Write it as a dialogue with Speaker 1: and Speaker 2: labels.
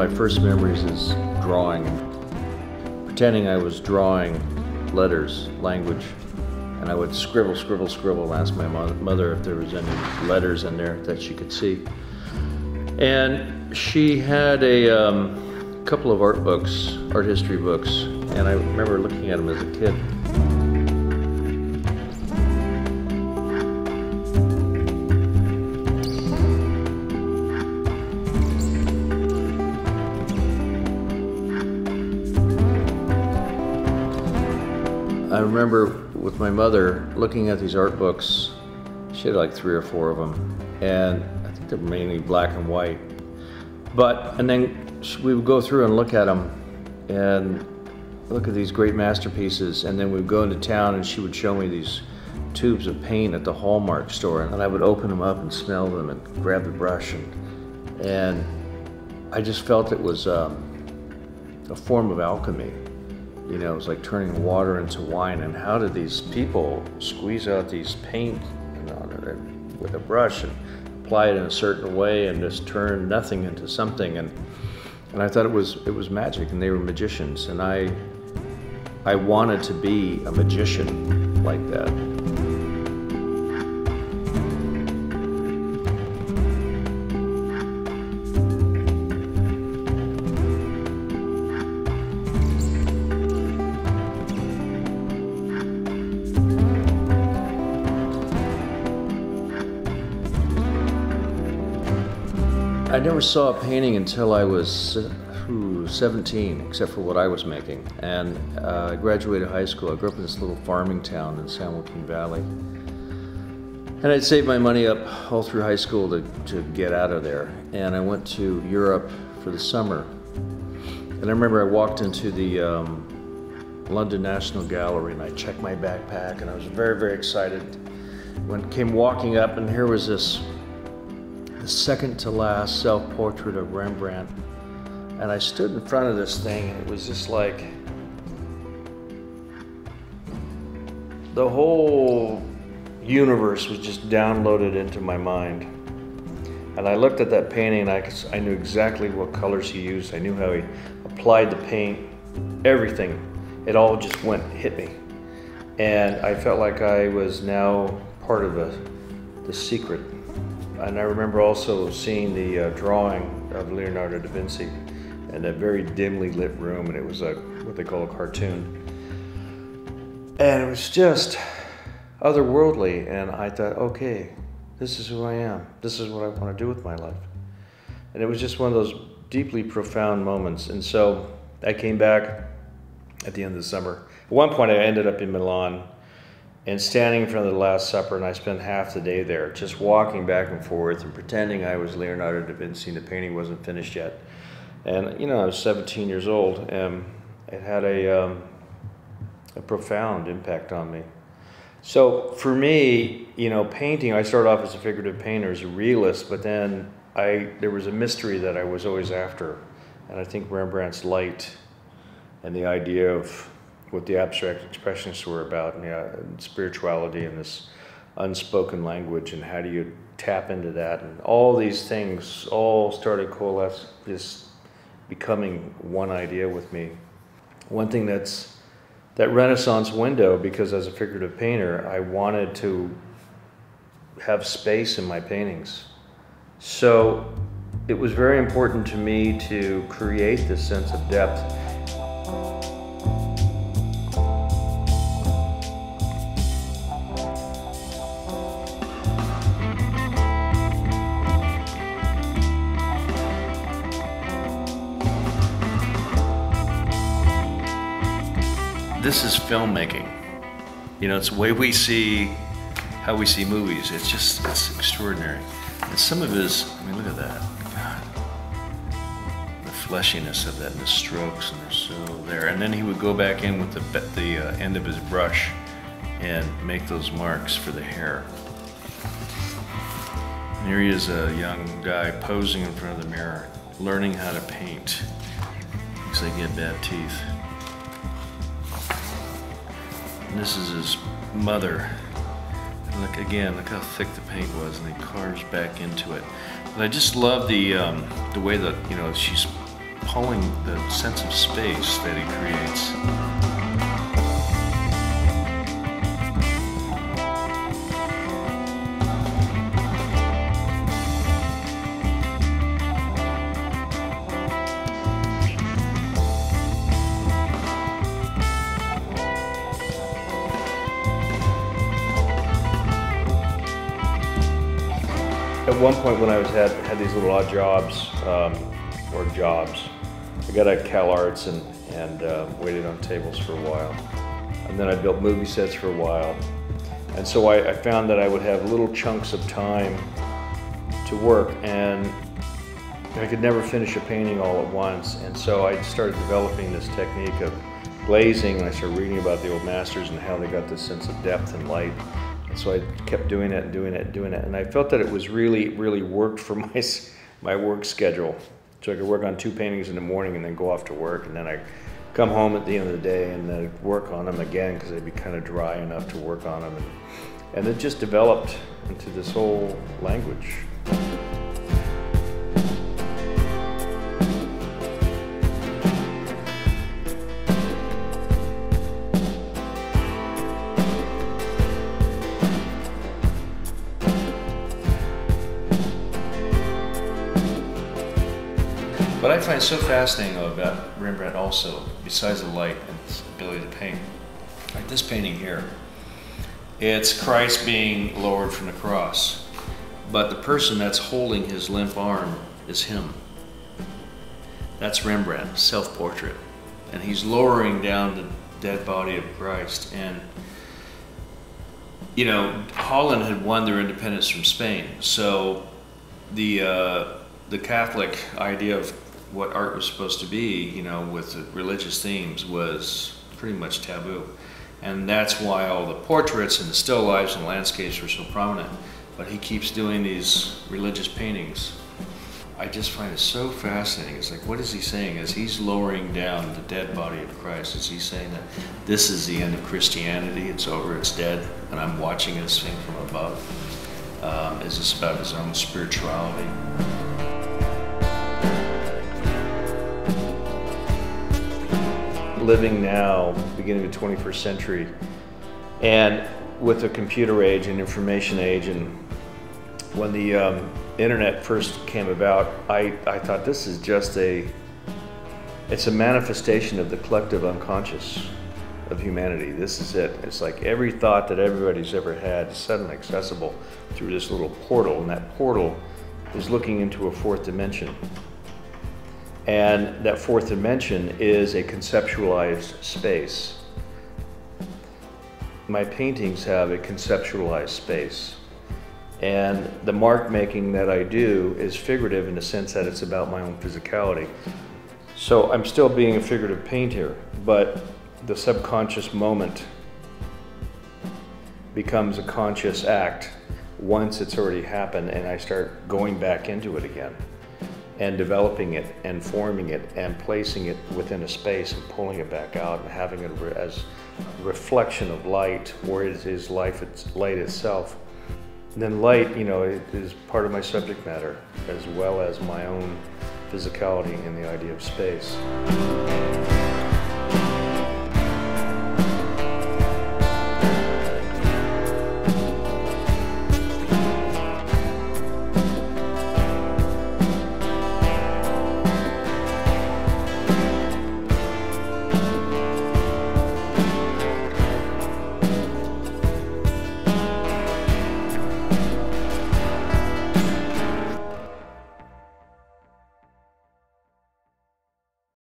Speaker 1: My first memories is drawing, pretending I was drawing letters, language, and I would scribble, scribble, scribble, and ask my mother if there was any letters in there that she could see. And she had a um, couple of art books, art history books, and I remember looking at them as a kid. I remember with my mother looking at these art books. She had like three or four of them, and I think they're mainly black and white. But and then we would go through and look at them, and look at these great masterpieces. And then we'd go into town, and she would show me these tubes of paint at the Hallmark store, and I would open them up and smell them and grab the brush, and and I just felt it was um, a form of alchemy. You know, it was like turning water into wine. And how did these people squeeze out these paint you know, with a brush and apply it in a certain way and just turn nothing into something? And and I thought it was it was magic, and they were magicians, and I I wanted to be a magician like that. I never saw a painting until I was ooh, 17, except for what I was making. And uh, I graduated high school. I grew up in this little farming town in San Joaquin Valley. And I'd saved my money up all through high school to, to get out of there. And I went to Europe for the summer. And I remember I walked into the um, London National Gallery and I checked my backpack and I was very, very excited. When came walking up and here was this the second to last self portrait of Rembrandt. And I stood in front of this thing, and it was just like the whole universe was just downloaded into my mind. And I looked at that painting, and I, I knew exactly what colors he used. I knew how he applied the paint, everything. It all just went, hit me. And I felt like I was now part of the, the secret and I remember also seeing the uh, drawing of Leonardo da Vinci in a very dimly lit room, and it was a what they call a cartoon. And it was just otherworldly, and I thought, okay, this is who I am. This is what I want to do with my life. And it was just one of those deeply profound moments. And so I came back at the end of the summer. At one point, I ended up in Milan and standing in front of the Last Supper, and I spent half the day there, just walking back and forth and pretending I was Leonardo da Vinci. The painting wasn't finished yet, and you know I was 17 years old, and it had a um, a profound impact on me. So for me, you know, painting, I started off as a figurative painter, as a realist, but then I there was a mystery that I was always after, and I think Rembrandt's light and the idea of what the abstract expressionists were about, and, yeah, and spirituality and this unspoken language, and how do you tap into that, and all these things all started coalesce, just becoming one idea with me. One thing that's that Renaissance window, because as a figurative painter, I wanted to have space in my paintings. So it was very important to me to create this sense of depth. This is filmmaking. You know, it's the way we see how we see movies. It's just it's extraordinary. And some of his, I mean, look at that. God. The fleshiness of that and the strokes, and they're so there. And then he would go back in with the the uh, end of his brush and make those marks for the hair. And here he is, a young guy posing in front of the mirror, learning how to paint. Looks like he had bad teeth. And this is his mother. Look again, look how thick the paint was, and he carves back into it. But I just love the um, the way that you know she's pulling the sense of space that he creates. One point when I was had had these little odd jobs um, or jobs, I got at Cal Arts and and uh, waited on tables for a while, and then I built movie sets for a while, and so I, I found that I would have little chunks of time to work and I could never finish a painting all at once, and so I started developing this technique of glazing, and I started reading about the old masters and how they got this sense of depth and light so I kept doing it and doing it and doing it. And I felt that it was really, really worked for my, my work schedule. So I could work on two paintings in the morning and then go off to work. And then I come home at the end of the day and then work on them again because they'd be kind of dry enough to work on them. And, and it just developed into this whole language. Find so fascinating about Rembrandt also, besides the light and his ability to paint, like this painting here, it's Christ being lowered from the cross, but the person that's holding his limp arm is him. That's Rembrandt, self-portrait. And he's lowering down the dead body of Christ. And, you know, Holland had won their independence from Spain. So the, uh, the Catholic idea of what art was supposed to be, you know, with religious themes was pretty much taboo. And that's why all the portraits and the still lifes and landscapes were so prominent. But he keeps doing these religious paintings. I just find it so fascinating. It's like, what is he saying? As he's lowering down the dead body of Christ, is he saying that this is the end of Christianity? It's over, it's dead, and I'm watching this thing from above? Um, is this about his own spirituality? Living now, beginning of the 21st century, and with the computer age and information age, and when the um, internet first came about, I, I thought this is just a, it's a manifestation of the collective unconscious of humanity. This is it. It's like every thought that everybody's ever had is suddenly accessible through this little portal, and that portal is looking into a fourth dimension. And that fourth dimension is a conceptualized space. My paintings have a conceptualized space. And the mark making that I do is figurative in the sense that it's about my own physicality. So I'm still being a figurative painter, but the subconscious moment becomes a conscious act once it's already happened and I start going back into it again and developing it and forming it and placing it within a space and pulling it back out and having it as reflection of light or it is life it's light itself. And then light you know is part of my subject matter as well as my own physicality and the idea of space